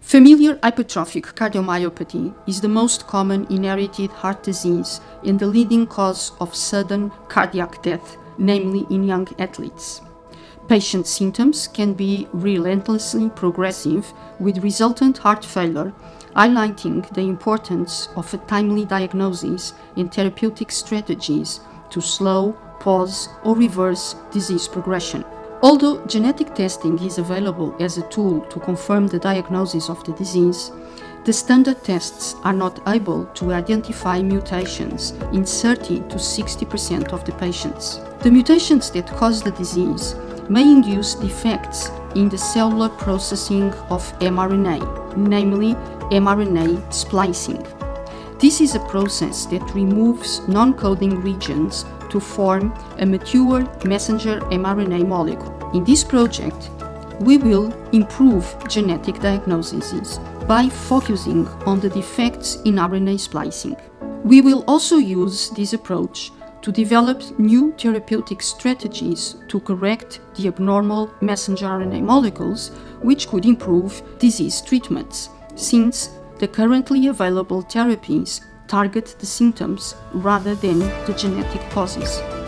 Familial hypertrophic cardiomyopathy is the most common inherited heart disease and the leading cause of sudden cardiac death, namely in young athletes. Patient symptoms can be relentlessly progressive with resultant heart failure, highlighting the importance of a timely diagnosis and therapeutic strategies to slow, pause, or reverse disease progression. Although genetic testing is available as a tool to confirm the diagnosis of the disease, the standard tests are not able to identify mutations in 30 to 60% of the patients. The mutations that cause the disease may induce defects in the cellular processing of mRNA, namely mRNA splicing. This is a process that removes non coding regions to form a mature messenger mRNA molecule. In this project, we will improve genetic diagnoses by focusing on the defects in RNA splicing. We will also use this approach to develop new therapeutic strategies to correct the abnormal messenger RNA molecules, which could improve disease treatments, since the currently available therapies target the symptoms rather than the genetic causes.